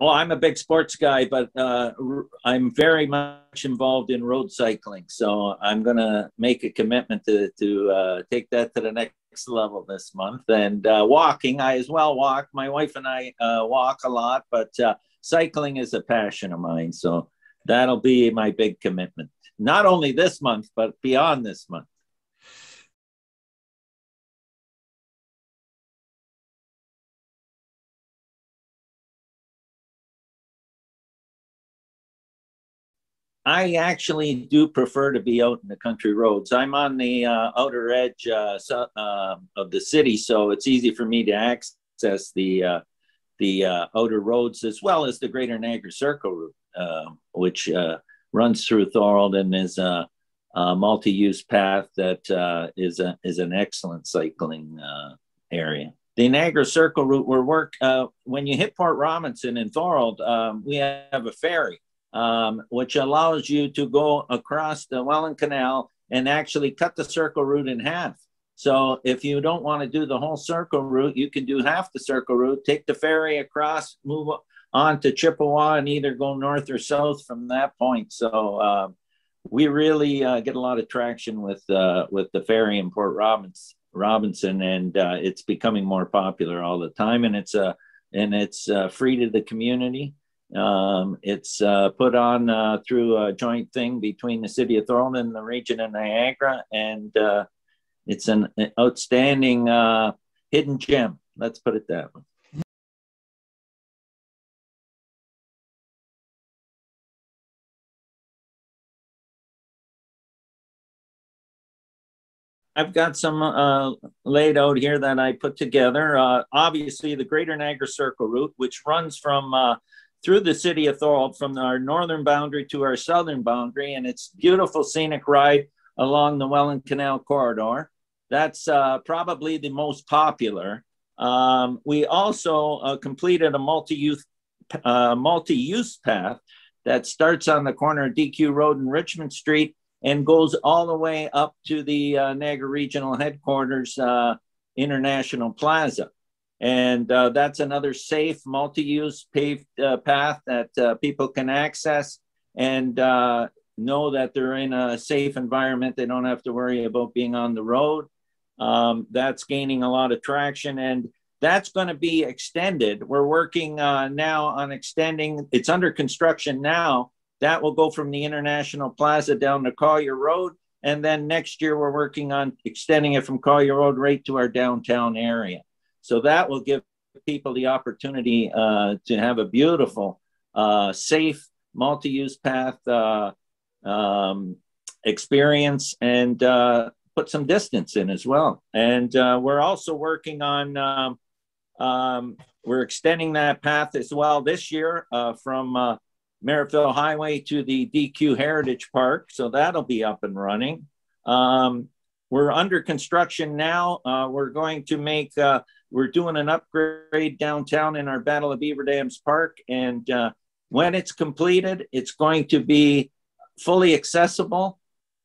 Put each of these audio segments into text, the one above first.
Well, I'm a big sports guy, but uh, I'm very much involved in road cycling. So I'm going to make a commitment to, to uh, take that to the next level this month. And uh, walking, I as well walk. My wife and I uh, walk a lot, but uh, cycling is a passion of mine. So that'll be my big commitment, not only this month, but beyond this month. I actually do prefer to be out in the country roads. I'm on the uh, outer edge uh, so, uh, of the city, so it's easy for me to access the uh, the uh, outer roads as well as the Greater Niagara Circle route, uh, which runs through Thorold and is a, a multi-use path that is a, is an excellent cycling area. The Niagara Circle route, where work when you hit Port Robinson in Thorold, um, we have a ferry um, which allows you to go across the Welland Canal and actually cut the circle route in half. So if you don't want to do the whole circle route, you can do half the circle route, take the ferry across, move on to Chippawa, and either go north or south from that point. So uh, we really uh, get a lot of traction with uh, with the ferry in Port Robinson, Robinson, and uh, it's becoming more popular all the time. And it's a uh, and it's uh, free to the community. Um, it's uh, put on uh, through a joint thing between the city of Thorold and the region of Niagara, and uh, it's an, an outstanding uh, hidden gem. Let's put it that way. I've got some uh, laid out here that I put together. Uh, obviously, the Greater Niagara Circle route, which runs from uh, through the city of Thorold from our northern boundary to our southern boundary, and it's beautiful scenic ride along the Welland Canal corridor. That's uh, probably the most popular. Um, we also uh, completed a multi-use uh, multi-use path that starts on the corner of DeCew Road and Richmond Street and goes all the way up to the uh, Niagara Regional Headquarters uh, International Plaza. And uh, that's another safe multi-use paved uh, path that uh, people can access and uh, know that they're in a safe environment. They don't have to worry about being on the road. Um, that's gaining a lot of traction and that's going to be extended. We're working uh, now on extending, it's under construction now. That will go from the International Plaza down to Collier Road. And then next year, we're working on extending it from Collier Road right to our downtown area. So that will give people the opportunity uh, to have a beautiful, uh, safe, multi-use path uh, um, experience and uh, put some distance in as well. And uh, we're also working on, um, um, we're extending that path as well this year uh, from Merrittville Highway to the DeCew Heritage Park. So that'll be up and running. Um, we're under construction now. we're going to make we're doing an upgrade downtown in our Battle of Beaver Dams Park. And uh, when it's completed, it's going to be fully accessible.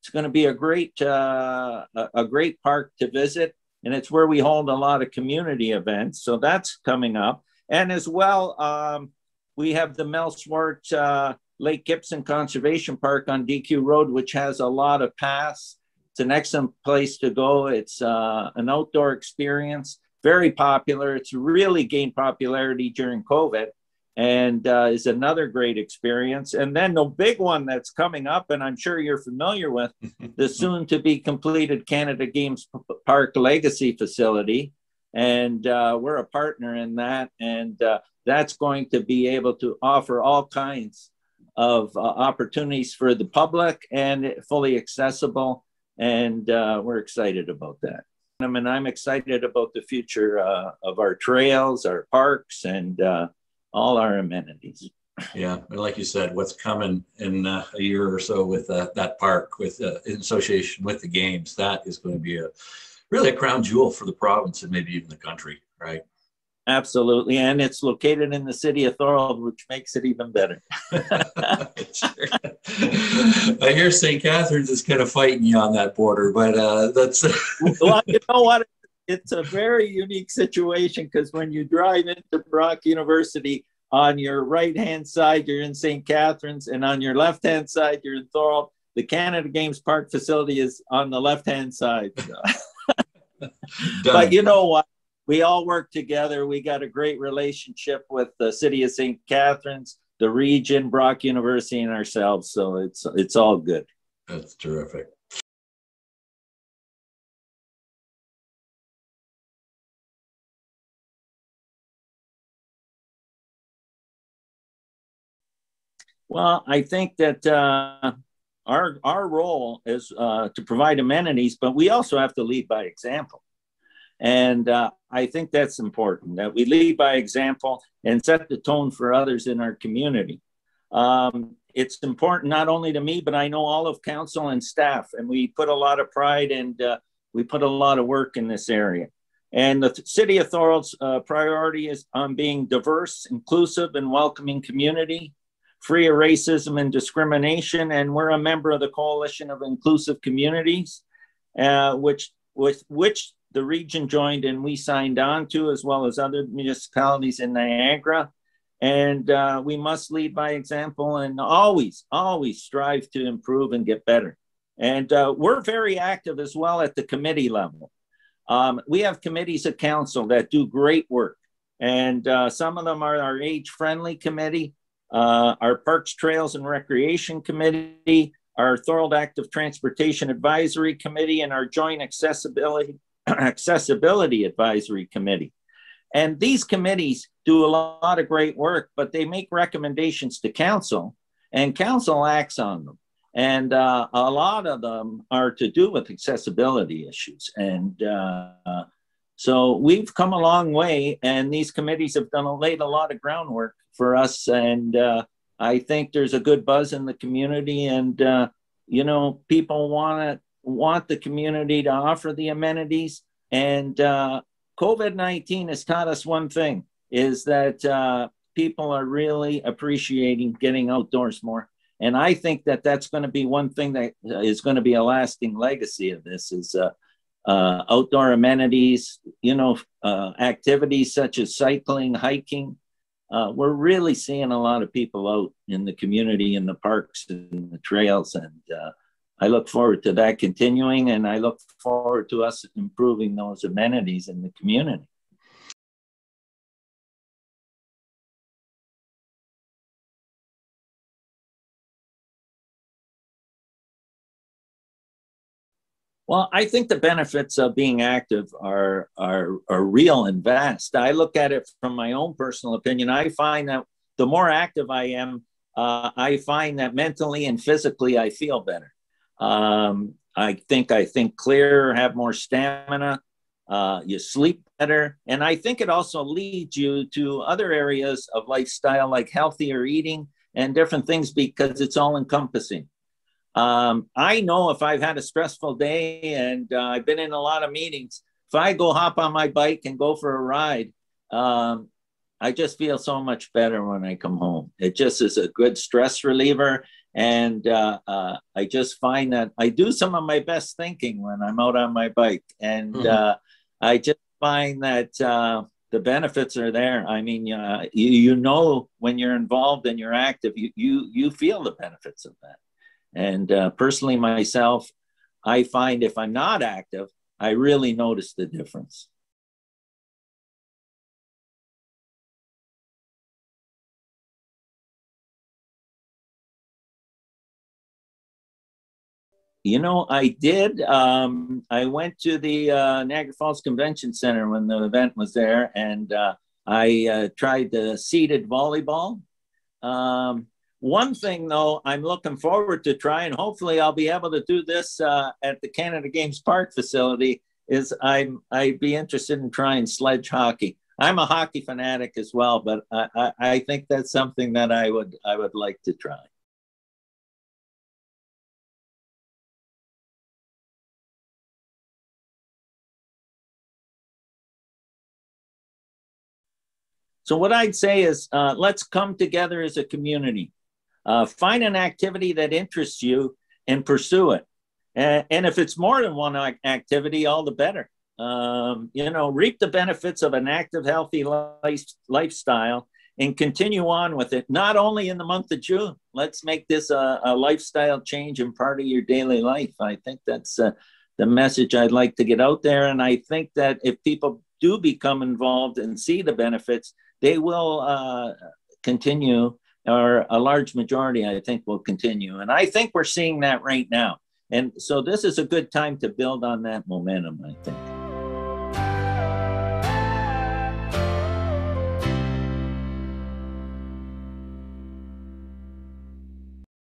It's going to be a great, uh, a great park to visit. And it's where we hold a lot of community events. So that's coming up. And as well, um, we have the Mel Swart uh, Lake Gibson Conservation Park on DeCew Road, which has a lot of paths. It's an excellent place to go. It's uh, an outdoor experience very popular. It's really gained popularity during COVID and uh, is another great experience. And then the big one that's coming up, and I'm sure you're familiar with, the soon to be completed Canada Games Park Legacy facility. And uh, we're a partner in that. And uh, that's going to be able to offer all kinds of uh, opportunities for the public and fully accessible. And uh, we're excited about that and I'm excited about the future uh, of our trails, our parks, and uh, all our amenities. Yeah, like you said, what's coming in uh, a year or so with uh, that park, with uh, in association with the games, that is going to be a really a crown jewel for the province and maybe even the country, right? Absolutely. And it's located in the city of Thorold, which makes it even better. I hear St. Catharines is kind of fighting you on that border, but uh, that's. well, you know what? It's a very unique situation because when you drive into Brock University, on your right hand side, you're in St. Catharines, and on your left hand side, you're in Thorold. The Canada Games Park facility is on the left hand side. but you know what? We all work together. We got a great relationship with the city of St. Catharines, the region, Brock University, and ourselves. So it's it's all good. That's terrific. Well, I think that uh, our our role is uh, to provide amenities, but we also have to lead by example. And uh, I think that's important that we lead by example and set the tone for others in our community. Um, it's important not only to me, but I know all of council and staff, and we put a lot of pride and uh, we put a lot of work in this area. And the City of Thorold's uh, priority is on being diverse, inclusive, and welcoming community free of racism and discrimination. And we're a member of the Coalition of Inclusive Communities, uh, which, with which the region joined and we signed on to, as well as other municipalities in Niagara. And uh, we must lead by example and always, always strive to improve and get better. And uh, we're very active as well at the committee level. Um, we have committees of council that do great work. And uh, some of them are our age friendly committee, uh, our Parks, Trails, and Recreation Committee, our Thorold Active Transportation Advisory Committee, and our Joint Accessibility, Accessibility Advisory Committee. And these committees do a lot of great work, but they make recommendations to council, and council acts on them. And uh, a lot of them are to do with accessibility issues. And uh, so we've come a long way, and these committees have done laid a lot of groundwork for us. And uh, I think there's a good buzz in the community, and uh, you know, people want to want the community to offer the amenities. And uh, COVID nineteen has taught us one thing: is that uh, people are really appreciating getting outdoors more. And I think that that's going to be one thing that is going to be a lasting legacy of this is uh, uh, outdoor amenities, you know, uh, activities such as cycling, hiking, uh, we're really seeing a lot of people out in the community, in the parks and the trails. And uh, I look forward to that continuing. And I look forward to us improving those amenities in the community. Well, I think the benefits of being active are, are, are real and vast. I look at it from my own personal opinion. I find that the more active I am, uh, I find that mentally and physically I feel better. Um, I think I think clearer, have more stamina. Uh, you sleep better, and I think it also leads you to other areas of lifestyle like healthier eating and different things because it's all encompassing. Um, I know if I've had a stressful day and uh, I've been in a lot of meetings, if I go hop on my bike and go for a ride, um, I just feel so much better when I come home. It just is a good stress reliever. And uh, uh, I just find that I do some of my best thinking when I'm out on my bike. And mm-hmm. Uh, I just find that uh, the benefits are there. I mean, uh, you, you know, when you're involved and you're active, you, you, you feel the benefits of that. And uh, personally, myself, I find if I'm not active, I really notice the difference. You know, I did. Um, I went to the uh, Niagara Falls Convention Center when the event was there, and uh, I uh, tried the seated volleyball. Um, one thing, though, I'm looking forward to trying. Hopefully, I'll be able to do this uh, at the Canada Games Park facility. Is I'm I'd be interested in trying sledge hockey. I'm a hockey fanatic as well, but I, I, I think that's something that I would I would like to try. So what I'd say is, uh, let's come together as a community. Uh, find an activity that interests you and pursue it. And, and if it's more than one activity, all the better. Um, you know, reap the benefits of an active, healthy life, lifestyle and continue on with it, not only in the month of June. Let's make this a, a lifestyle change and part of your daily life. I think that's uh, the message I'd like to get out there. And I think that if people do become involved and see the benefits, they will uh, continue, or a large majority, I think, will continue. And I think we're seeing that right now. And so this is a good time to build on that momentum, I think.